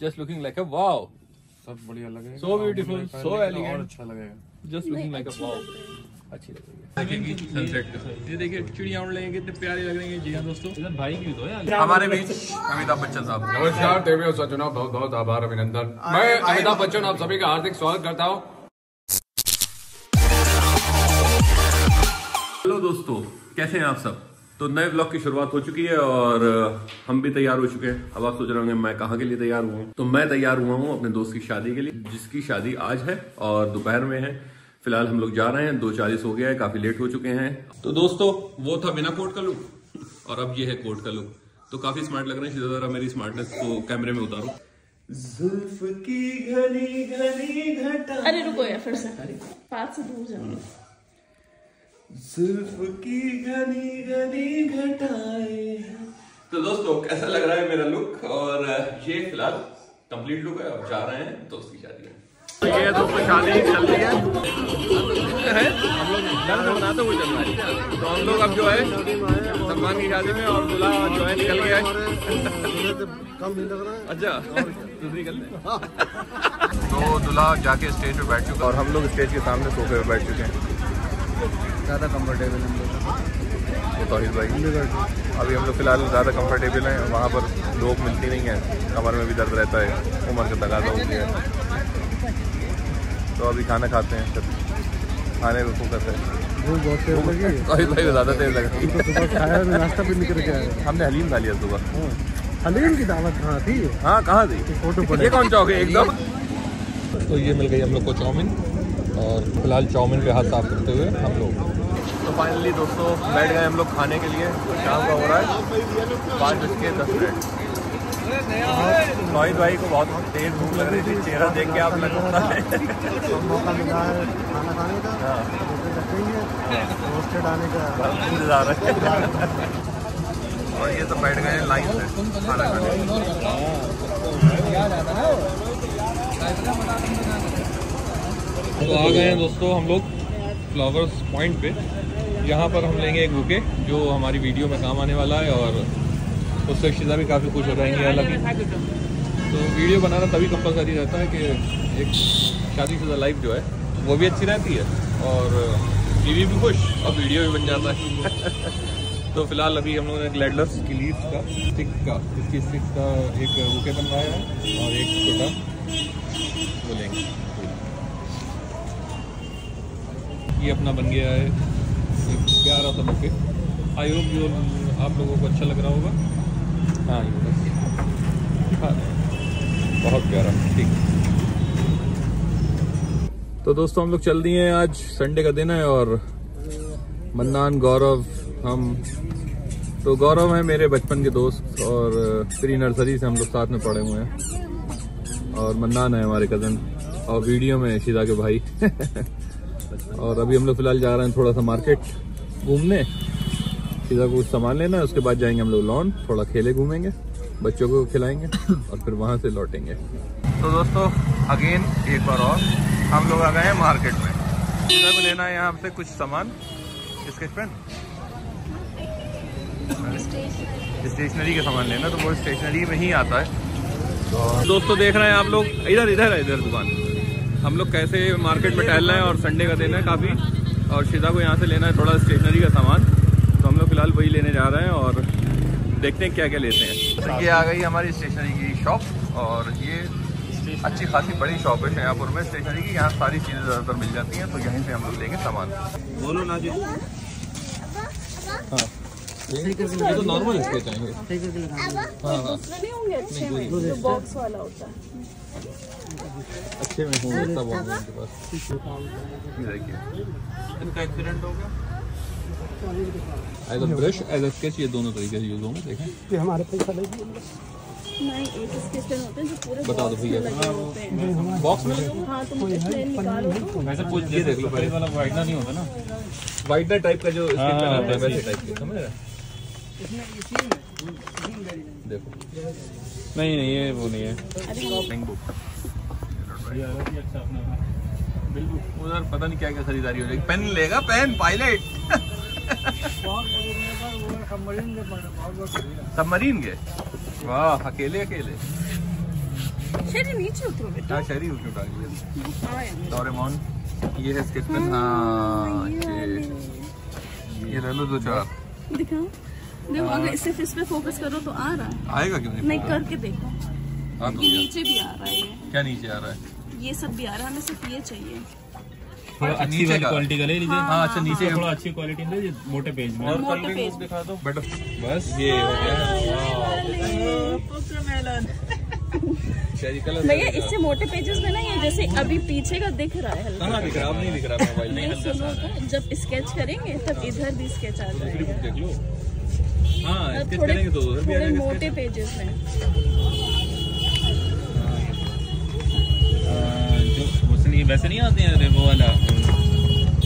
just looking like a wow. सब बढ़िया लगेगा So beautiful, आपको so और अच्छा लगेगा Just looking like a wow. अच्छी लग रही है। देखेंगे सनसेट ये देखिए चिड़िया उड़ हैं कितने प्यारे लग रही हैं। जी हाँ दोस्तों। इधर भाई की तो यार। हमारे बीच अमिताभ बच्चन साहब। नमस्कार देवी और सज्जनों बहुत बहुत आभार अभिनंदन। मैं अमिताभ बच्चन आप सभी का हार्दिक स्वागत करता हूँ। हेलो दोस्तों कैसे हैं आप सब? तो नए ब्लॉग की शुरुआत हो चुकी है और हम भी तैयार हो चुके हैं। अब आप सोच रहे होंगे मैं कहाँ के लिए तैयार हुआ हूँ? तो मैं तैयार हुआ हूँ अपने दोस्त की शादी के लिए जिसकी शादी आज है और दोपहर में है। फ़िलहाल हम लोग जा रहे हैं दो चालीस हो गया है काफ़ी लेट हो चुके हैं। तो दोस्तों वो था बिना कोट का लुक और अब ये है कोट का लुक। तो काफ़ी स्मार्ट लग रहे हैं जरा मेरी स्मार्टनेस को कैमरे में उतारो। जुल्फ की घनी घनी घटा अरे रुको यार फिर से। पास से दूर जाओ। जुल्फ की घनी घनी घटाए तो दोस्तों कैसा लग रहा है मेरा लुक और ये फ़िलहाल कंप्लीट लुक है अब जा रहे हैं दोस्त की शादी में। तो ये दोस्तों शादी चल रही है। है? हम लोग बनाते हुए चल रहा है। तो हम लोग अब जो है सलमान की शादी में और दूल्हा जो है निकल गया है। कम नहीं लग रहा है। अच्छा दूसरी तो दूल्हा जाके स्टेज पे बैठ चुका और हम लोग स्टेज के सामने सोफे पे बैठ चुके हैं। ज़्यादा कंफर्टेबल हम लोग ये तोहिद भाई। अभी हम लोग फ़िलहाल ज़्यादा कंफर्टेबल हैं वहाँ पर लोग मिलती नहीं है। कमर में भी दर्द रहता है उम्र का तकाजा हो गया है। तो अभी खाना खाते हैं फिर खाने में फोकस है। तोहिद भाई को ज़्यादा तेज लगा। तो नाश्ता भी निकल हमने हलीम खा लिया सुबह। हलीम की दावत कहाँ थी? हाँ कहाँ थी? फ़ोटो ये कौन चौक है? एकदम तो ये मिल गई हम लोग को चाउमीन। और फ़िलहाल चाउमीन पे हाथ साफ़ करते हुए हम लोग तो फाइनली दोस्तों बैठ गए हम लोग खाने के लिए। तो शाम का हो रहा है। पाँच बज के दस मिनट। रोहित भाई को बहुत बहुत तेज भूख लग रही थी। चेहरा देख के आप है मौका मिला है। का हाँ, इंतज़ार है और ये सब बैठ गए लाइन से खाना खाने। तो आ गए हैं दोस्तों हम लोग फ्लावर्स पॉइंट पे। यहाँ पर हम लेंगे एक बुके जो हमारी वीडियो में काम आने वाला है और उससे शिजा भी काफ़ी खुश हो जाएँगे हालाँकि तो वीडियो बनाना तभी कंपलसरी रहता है कि एक शादीशुदा लाइफ जो है वो भी अच्छी रहती है और बीवी भी खुश और वीडियो भी बन जाता है। तो फ़िलहाल अभी हम लोगों ने ग्लैडलस की लीफ का स्टिक का इसकी स्टिक का एक बुके बनवाया है और एक छोटा वो लेंगे। ये अपना बन गया है। एक प्यारा सा बुके आई होप जो आप लोगों को अच्छा लग रहा होगा। हाँ ये बस हाँ बहुत प्यारा ठीक। तो दोस्तों हम लोग चल दिए हैं आज संडे का दिन है और मन्नान गौरव हम। तो गौरव है मेरे बचपन के दोस्त और प्री नर्सरी से हम लोग साथ में पढ़े हुए हैं। और मन्नान है हमारे कज़न और वीडियो में शिदा के भाई। और अभी हम लोग फ़िलहाल जा रहे हैं थोड़ा सा मार्केट घूमने। को कुछ सामान लेना है उसके बाद जाएँगे हम लोग लॉन थोड़ा खेले घूमेंगे बच्चों को खिलाएँगे और फिर वहाँ से लौटेंगे। तो दोस्तों अगेन एक बार और हम लोग आ गए हैं मार्केट में। शिदा को लेना है यहाँ से कुछ सामान। Sketch pen stationery. का सामान लेना तो वो स्टेशनरी में ही आता है। तो दोस्तों देख रहे हैं आप लोग इधर इधर है इधर दुकान। हम लोग कैसे मार्केट में टहल रहे हैं और संडे का दिन है काफ़ी। और शिदा को यहाँ से लेना है थोड़ा स्टेशनरी का सामान। तो हम लोग फ़िलहाल वही लेने जा रहे हैं और देखते हैं क्या क्या लेते हैं। तो ये आ गई हमारी स्टेशनरी की शॉप और ये अच्छी खासी बड़ी शॉप है शाहपुर में। स्टेशनरी की यहाँ सारी चीज़ें ज़्यादातर मिल जाती हैं तो यहीं से हम लोग लेंगे सामान। बोलो ना जी। हाँ। ये तो नॉर्मल इसके चाहिए हाँ हाँ दूसरे नहीं होंगे अच्छे में जो बॉक्स वाला होता है। अच्छे में होंगे सब होंगे उनके पास। ये देखिए इनका एक्सीडेंट हो गया। As a brush as a sketch ये दोनों तरीके से यूज़ होंगे देखें। ये हमारे पैसा लेगी नहीं एक स्केच पेन होते हैं जो पूरे बता दो भैया। हैं। बॉक्स में? लगे हाँ तुम प्लेन निकालो तो। वैसे कुछ ये देख लो पहले वाला वाइटनर नहीं होता ना। वाइटनर टाइप का जो स्केच पेन आता है वैसे टाइप के समझ रहे देखो। नहीं नहीं ये वो नहीं है। book। उधर पता नहीं क्या क्या खरीदारी हो जाएगी पेन लेगा पेन पायलट। सबमरीन के? वाह अकेले अकेले। नीचे उतरो बेटा। हाँ दिया। हाँ डोरेमोन। ये है स्केच पेन हाँ ये ये वाले। लो दो चार। दिखाओ। देखो अगर सिर्फ़ इस पे फोकस करो तो आ रहा है। आएगा क्यों नहीं करके देखो। हाँ तो ये क्या? नीचे भी आ रहा है ये। क्या नीचे आ रहा है? ये सब भी आ रहा है हमें सिर्फ़ ये चाहिए। थोड़ा अच्छी वाली क्वालिटी का ले लीजिए। हाँ अच्छा नीचे थोड़ा अच्छी क्वालिटी में ये मोटे पेज में। मोटे पेज दिखा दो। बेटा बस। ये हो गया। भैया इससे मोटे पेजेस में ना ये जैसे अभी पीछे का दिख रहा है हल्का दिख रहा नहीं दिख रहा मोबाइल। में नहीं सुनो जब स्केच करेंगे तब इधर भी स्केच आ जाएगा। देख लो। हाँ थोड़े तो थोड़े मोटे पेजेस में। जो वैसे नहीं वैसे नहीं आते हैं वो वाला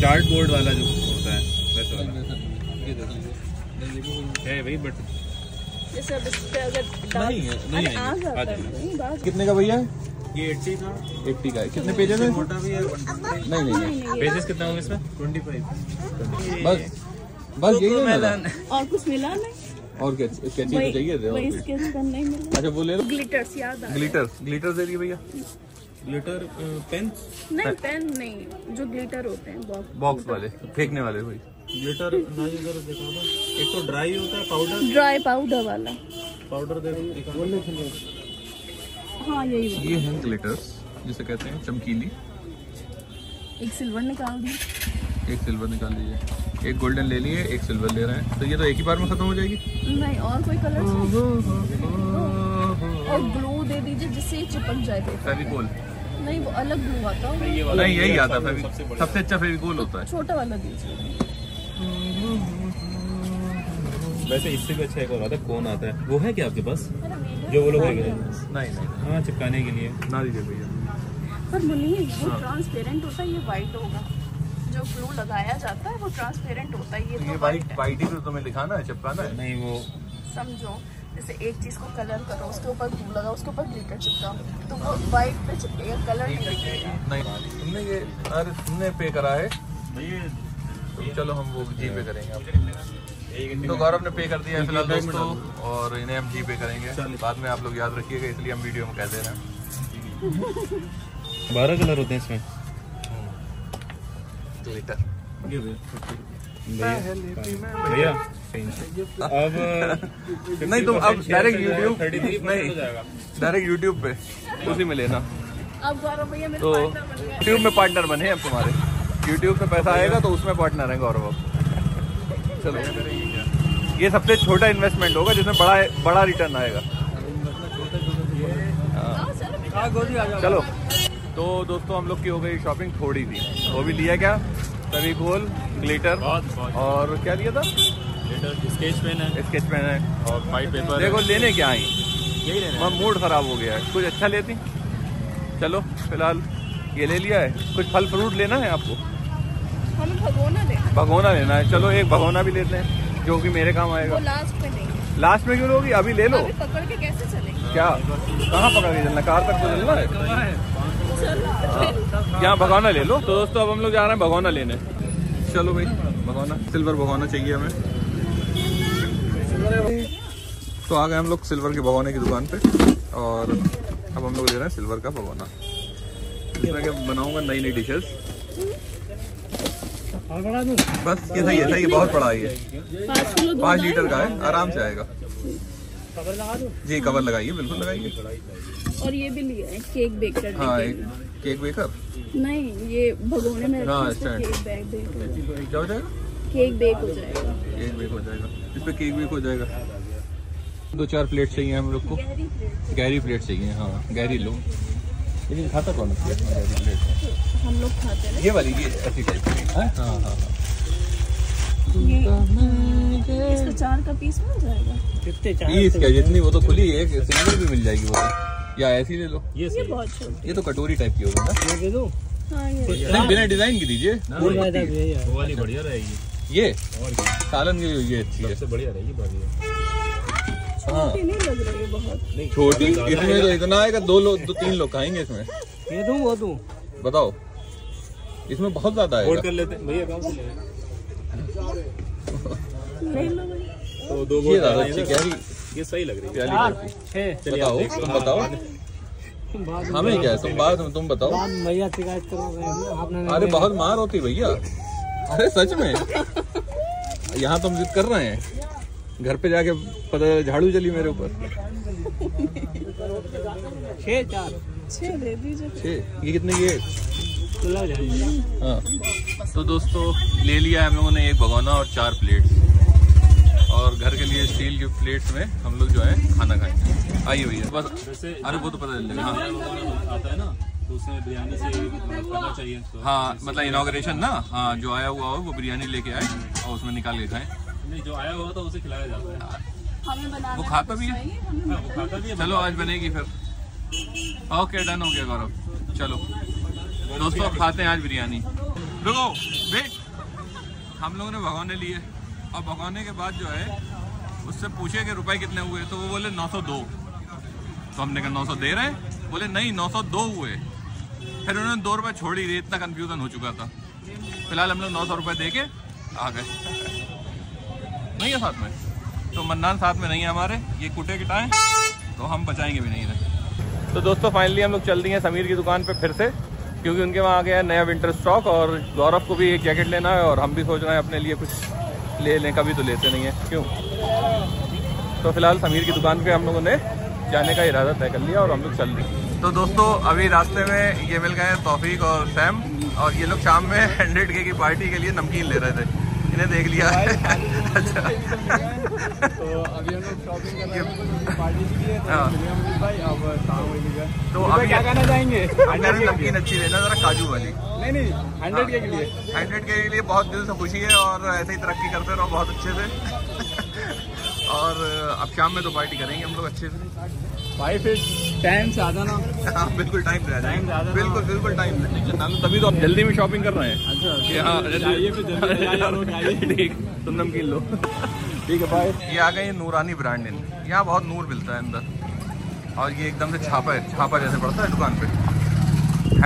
चार्ट बोर्ड वाला जो होता है वैसे वाला। ये देख। लीजिए है भाई बट जैसे अब इस पे अगर नहीं है, आ जाता है। कितने का भैया? ये एट्टी था 80 का है। कितने पेजेस है? मोटा भी है नहीं नहीं पेजेस कितना होंगे इसमें? ट्वेंटी फाइव बस बस यही है। और कुछ मिला नहीं? और कैची तो चाहिए नहीं अच्छा वो ले लो। ग्लिटर्स याद आ ग्लिटर ग्लिटर दे दिए भैया? ग्लिटर पेन नहीं पेन नहीं जो ग्लिटर होते हैं बॉक्स बॉक्स वाले फेंकने वाले भाई ग्लिटर ना इधर दिखा एक तो ड्राई होता है पाउडर ड्राई पाउडर वाला। पाउडर दे दो दिखा हाँ यही ये है ग्लिटर्स जिसे कहते हैं चमकीली। एक सिल्वर निकाल दी। एक सिल्वर निकाल लीजिए एक गोल्डन ले लिए एक सिल्वर ले रहे हैं। तो ये तो एक ही बार में खत्म हो जाएगी? नहीं और कोई कलर और ग्लू दे दीजिए जिससे चिपक जाए फेविकोल। नहीं वो अलग ग्लू आता है नहीं यही आता है सबसे अच्छा फेविकोल होता है। छोटा वाला दीजिए। वैसे इससे भी अच्छा एक और आता है कौन आता है? वो है क्या आपके पास? जो वो लोग हैं? नहीं नहीं। हाँ चिपकाने के लिए। ना दीजिए भैया पर मुनीर वो ट्रांसपेरेंट होता है ये वाइट होगा। जो ग्लू लगाया जाता है वो ट्रांसपेरेंट होता है ये ये तो वाइट तो तुम्हें दिखाना है चिपकाना है? नहीं वो समझो जैसे एक चीज़ को कलर करो उसके ऊपर ग्लू लगाओ उसके ऊपर ग्लिटर चिपकाओ तो वो वाइट पे चिपकेगा कलर नहीं तुमने ये अरे तुमने पे करा है। तो चलो हम वो जी पे करेंगे तो गौरव ने पे कर दिया है फ़िलहाल दोस्तों और इन्हें हम जी पे करेंगे। बाद में आप लोग याद रखिएगा इसलिए हम वीडियो में कह दे रहे हैं। बारह कलर होते हैं इसमें। ग्लिटर भैया अब नहीं तुम अब डायरेक्ट यूट्यूब नहीं डायरेक्ट यूट्यूब पे उसी में लेना। अब गौरव भैया मेरे तो पार्टनर यूट्यूब में पार्टनर बने हैं अब तुम्हारे। यूट्यूब पे पैसा आएगा तो उसमें पार्टनर है गौरव अब। चलो। ये सबसे छोटा इन्वेस्टमेंट होगा जिसमें बड़ा बड़ा रिटर्न आएगा। हाँ। चलो तो दोस्तों हम लोग की हो गई शॉपिंग थोड़ी थी वो भी लिया क्या? फेविकोल ग्लिटर। बहुत बहुत। और क्या लिया था? स्केच पेन है। स्केच पेन है। और वाइट पेपर देखो लेने क्या आई यही लेना मूड खराब हो गया है। कुछ अच्छा लेती? चलो फ़िलहाल ये ले लिया है। कुछ फल फ्रूट लेना है आपको? हमें भगोना दे भगोना लेना है। चलो एक भगोना भी लेते हैं जो कि मेरे काम वो आएगा लास्ट में नहीं। लास्ट में क्यों लोगी? अभी ले लो। अभी पकड़ के कैसे चलेंगे? क्या? कहाँ पकड़ के चलना? कार तक तो चलना है? यहाँ भगोना ले लो। तो दोस्तों, अब हम लोग जा रहे हैं भगोना लेने। चलो भाई भगोना सिल्वर भगोना चाहिए हमें। तो आ गए हम लोग सिल्वर के भगोने की दुकान पे, और अब हम लोग ले रहे हैं सिल्वर का क्या बनाऊँगा नई नई डिशेस बस, ये सही है सही है, बहुत बड़ा है। ये पाँच? लीटर का है, आराम से आएगा। जी, कवर लगाइए, बिल्कुल लगाइए। और ये भी लिया है केक बेक करने हाँ एक केक बेकर? नहीं ये भगोने में हाँ, रखा. केक बैग बेक क्या हो जाएगा? केक बेक हो जाएगा। केक बेक हो जाएगा। इस पे केक बेक हो जाएगा। दो चार प्लेट चाहिए हम लोग को। गहरी प्लेट चाहिए हाँ गहरी लो। लेकिन खाता कौन है? प्लेट में गहरी प्लेट हम लोग खाते हैं। ये वाली ये ऐसी टाइप की। हाँ हाँ हाँ। ये इसका चार का पीस मिल जाएगा। पीस क्या जितनी वो तो खुली है सिंगल भी मिल जाएगी वो। तो। या ऐसी ले लो। ये ये बहुत छोटी ये तो कटोरी टाइप की होगी ना। हाँ ये नहीं बिना डिज़ाइन की दीजिए। वो वाली बढ़िया रहेगी। ये? और सालन की ये अच्छी है। सबसे बढ़िया रहेगी बढ़िया हाँ। छोटी नहीं लग रही है बहुत। छोटी? इसमें तो इतना आएगा दो लोग दो तीन लोग खाएँगे इसमें। ये दूँ वो दूँ? बताओ। इसमें बहुत ज़्यादा आएगा कर लेते हैं। भैया कहाँ से ले रही तो दो बोल ज़्यादा अच्छी गहरी ये सही लग रही है। चलिए बताओ तुम बताओ। हमें क्या है तुम बात तुम बताओ। भैया शिकायत करो अरे बहुत मार होती भैया। अरे सच में। यहाँ तुम जिद कर रहे हैं। घर पे जाके पता चला झाड़ू चली मेरे ऊपर। छः चार। छः दे दीजिए। छः ये कितने की है? हाँ। तो दोस्तों ले लिया हम लोगों ने एक भगोना और चार प्लेट्स। और घर के लिए स्टील की प्लेट्स में हम लोग जो है खाना खाएँगे। आइए भैया। बस अरे वो तो पता चल जाएगा। हाँ आता है ना तो उसमें बिरयानी से करना चाहिए तो हाँ मतलब इनाग्रेशन ना? हाँ जो आया हुआ हो वो बिरयानी लेके आए और उसमें निकाल के खाए। नहीं जो आया हुआ था उसे खिलाया जाता है। वो खाता भी है? हाँ, वो खाता भी है चलो आज बनेगी फिर। ओके डन हो गया गौरव। चलो। दोस्तों खाते हैं आज बिरयानी। रुको वेट हम लोगों ने भगवाने लिए और भगवाने के बाद जो है, उससे पूछे कि रुपए कितने हुए तो वो बोले 902 तो हमने कहा 900 दे रहे हैं? बोले, नहीं 902 हुए। फिर उन्होंने दो रुपए छोड़ ही दिए, इतना कंफ्यूजन हो चुका था। फ़िलहाल हम लोग नौ सौ रुपये दे के आ गए। नहीं है साथ में। तो मन्नान साथ में नहीं है हमारे, ये कुटे किटाएँ तो हम बचाएँगे भी नहीं तो दोस्तों फाइनली हम लोग चल दिए समीर की दुकान पर फिर से, क्योंकि उनके वहाँ आ गया है नया विंटर स्टॉक और गौरव को भी एक जैकेट लेना है और हम भी सोच रहे हैं अपने लिए कुछ ले लें कभी तो लेते नहीं है। क्यों? तो फ़िलहाल समीर की दुकान पे हम लोगों ने जाने का इरादा तय कर लिया और हम लोग चल रहे तो दोस्तों अभी रास्ते में ये मिल गए तौफीक और सैम और ये लोग शाम में हंड्रेड के की पार्टी के लिए नमकीन ले रहे थे। इन्हें देख लिया। अच्छा। तो अभी हम लोग शॉपिंग कर रहे हैं पार्टी के लिए हाँ। भाई अब शाम हो गया तो अभी क्या कहना चाहेंगे अब मेरी नमकीन अच्छी लेना जरा काजू वाली। नहीं नहीं हंड्रेड के लिए। हंड्रेड के लिए बहुत दिल से खुशी है और ऐसे ही तरक्की करते रहो बहुत अच्छे से। और अब शाम में तो पार्टी करेंगे हम लोग अच्छे से। भाई फिर टाइम से आ जाना हाँ बिल्कुल टाइम आ जाना। बिल्कुल बिल्कुल टाइम तभी तो आप जल्दी में शॉपिंग कर रहे हैं। अच्छा हाँ ठीक तुम नमकीन लो। ठीक है ये आ गई नूरानी ब्रांड इन यहाँ बहुत नूर मिलता है अंदर। और ये एकदम से छापा है छापा जैसे पड़ता है दुकान पे।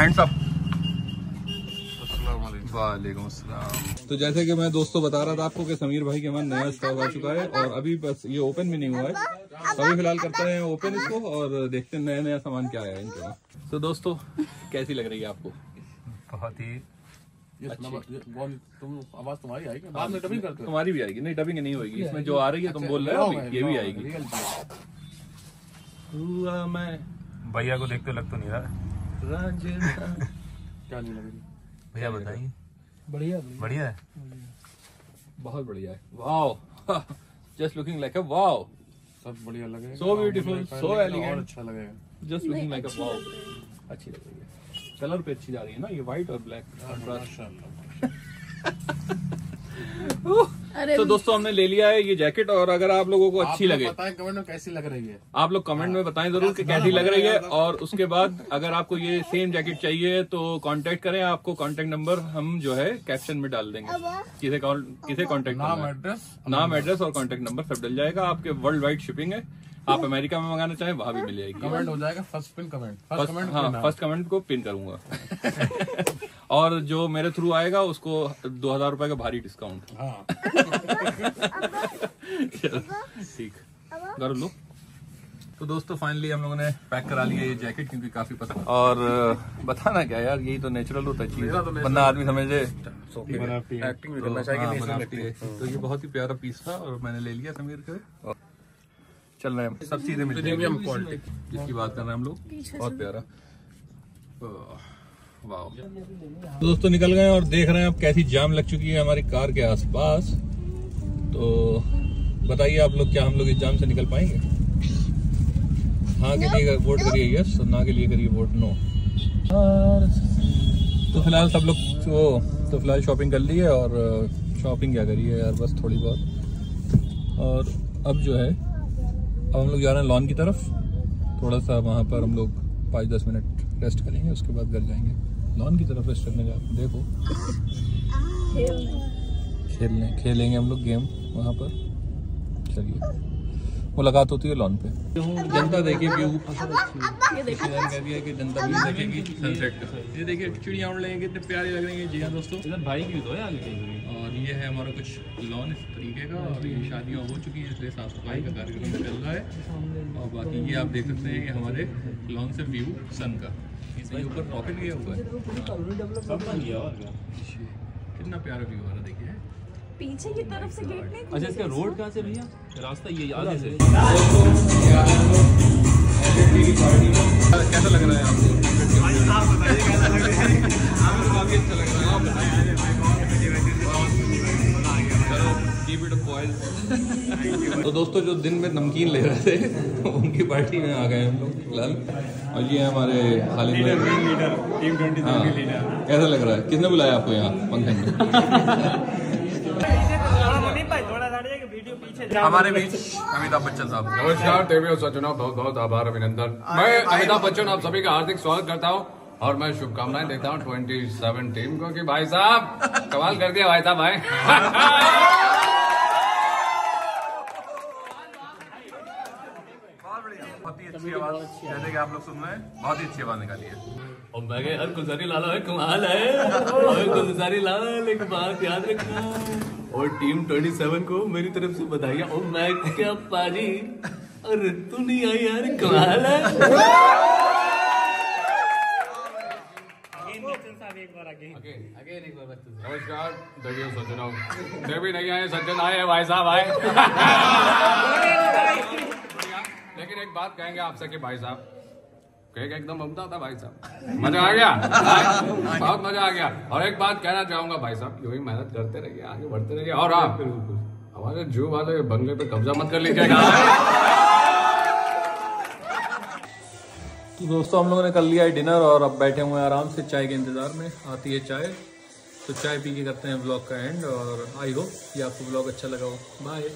हैंड्स अप वालेकुम तो जैसे कि मैं दोस्तों बता रहा था आपको कि समीर भाई के मन नया स्टॉक आ चुका है और अभी बस ये ओपन भी नहीं हुआ है। तो अभी फ़िलहाल करते हैं ओपन इसको और देखते हैं नया नया सामान क्या आया है इनके पास। तो दोस्तों कैसी लग रही है आपको? बहुत ही तुम आवाज़ तुम्हारी आएगी? हो तुम्हारी भी आएगी। नहीं डबिंग नहीं होगी इसमें जो आ रही है तुम बोल रहे हो ये भी आएगी। हुआ मैं। भैया को देखते लग तो नहीं रहा। रांझना क्या नहीं लग रही? भैया बताइए। बढ़िया बढ़िया। है? बहुत बढ़िया है। Wow. Just looking like a wow सब बढ़िया लगेगा So beautiful, मुझे so पहले elegant. और अच्छा लगेगा just looking like a wow अच्छी लग रही है। कलर पे अच्छी जा रही है ना ये व्हाइट और ब्लैक अरे तो दोस्तों हमने ले लिया है ये जैकेट और अगर आप लोगों को अच्छी लगे बताएँ कमेंट में कैसी लग रही है। आप लोग कमेंट में बताएँ ज़रूर कि कैसी लग रही है और उसके बाद अगर आपको ये सेम जैकेट चाहिए तो कांटेक्ट करें। आपको कांटेक्ट नंबर हम जो है कैप्शन में डाल देंगे। किसे किसे कांटेक्ट नाम एड्रेस नाम एड्रेस और कांटेक्ट नंबर सब डल जाएगा। आपके वर्ल्ड वाइड शिपिंग है। आप अमेरिका में मंगाना चाहें वहाँ भी मिल जाएगी। कमेंट हो जाएगा first pin comment first first comment हाँ फ़र्स्ट कमेंट को पिन करूँगा। और जो मेरे थ्रू आएगा उसको दो हज़ार रुपए का भारी डिस्काउंट हाँ। ठीक। कर लो। तो दोस्तों फाइनली हम लोगों ने पैक करा लिया ये जैकेट क्योंकि काफ़ी पसंद और बताना क्या यार यही तो नेचुरल होता है चीज़। वरना आदमी समझे। एक्टिंग भी करना तो, हाँ, बनावटी है। तो ये बहुत ही प्यारा पीस था और मैंने ले लिया समीर के। और चल रहे हैं सब चीज़ें मिल प्रीमियम जिसकी बात कर रहे हैं हम लोग। बहुत प्यारा। वाह दोस्तों निकल गए और देख रहे हैं अब कैसी जाम लग चुकी है हमारी कार के आसपास। तो बताइए आप लोग क्या हम लोग इस जाम से निकल पाएँगे? हाँ के लिए वोट करिए यस ना के लिए करिए वोट नो तो फ़िलहाल सब लोग वो तो फ़िलहाल शॉपिंग कर ली है और शॉपिंग क्या करी है यार बस थोड़ी बहुत। और अब जो है अब हम लोग जा रहे हैं लॉन की तरफ़। थोड़ा सा वहाँ पर हम लोग पाँच दस मिनट रेस्ट करेंगे उसके बाद घर जाएँगे। लॉन की तरफ़ रेस्ट करने जा देखो। खेलने खेलेंगे हम लोग गेम वहाँ पर। चलिए। मुलाकात होती है लॉन पे। जनता देखिए व्यू ये देखो कह दिया कि जनता व्यू देखेगी सनसेट ये देखिए चिड़िया उड़ हैं कितने प्यारे लग रही हैं। जी हाँ दोस्तों। इधर भाई की तो है आगे कहीं और ये है हमारा कुछ लॉन इस तरीके का। और ये शादियाँ हो चुकी हैं इसलिए साफ़ सफ़ाई का कार्यक्रम चल रहा है। और बाकी ये आप देख सकते हैं कि हमारे लॉन से व्यू सन का। इसके ऊपर रॉकेट गया हुआ है। कितना प्यारा व्यू आ रहा देखिए। पीछे की तरफ़ से गेट नहीं अच्छा इसका रोड कहाँ से भैया? रास्ता ये आगे से। कैसा लग रहा है आपको? काफ़ी अच्छा लग रहा है आप बताइए। तो दोस्तों जो दिन में नमकीन ले रहे थे उनकी पार्टी में आ गए हम लोग फ़िलहाल। और ये है हमारे खालिद भाई। हाँ। कैसा लग रहा है? किसने बुलाया आपको यहाँ फ़ंक्शन में? हमारे बीच अमिताभ बच्चन साहब। नमस्कार देवी और बहुत बहुत आभार अभिनंदन। मैं अमिताभ बच्चन आप सभी का हार्दिक स्वागत करता हूँ और मैं शुभकामनाएँ देता हूँ ट्वेंटी सेवन टीम को कि भाई साहब कमाल कर दिया भाई साहब भाई बहुत अच्छी आवाज़ जैसे कि आप लोग सुन रहे हैं बहुत ही अच्छी आवाज़ निकाली है। और मैं कहा, यार गुलजारी लाला है कमाल है। और गुलजारी लाल एक बात याद रखना। और टीम 27 को मेरी तरफ़ से बधाई और मैं क्या पाजी अरे तू नहीं आई यार कमाल है। नमस्कार सज्जनों। देवी नहीं आए सज्जन आए भाई साहब आए। लेकिन एक बात कहेंगे आपसे कि भाई साहब। केक एकदम उमदा था भाई साहब। मज़ा आ गया? बहुत मज़ा आ गया। और एक बात कहना चाहूँगा भाई साहब यूँ ही मेहनत करते रहिए आगे बढ़ते रहिए। और आप? हमारे जू वाले बंगले पे कब्जा मत कर लीजिएगा। तो दोस्तों हम लोगों ने कर लिया है डिनर और अब बैठे हुए हैं आराम से चाय के इंतज़ार में। आती है चाय। तो चाय पी के करते हैं ब्लॉग का एंड और आई होप ये आपको ब्लॉग अच्छा लगा हो। बाय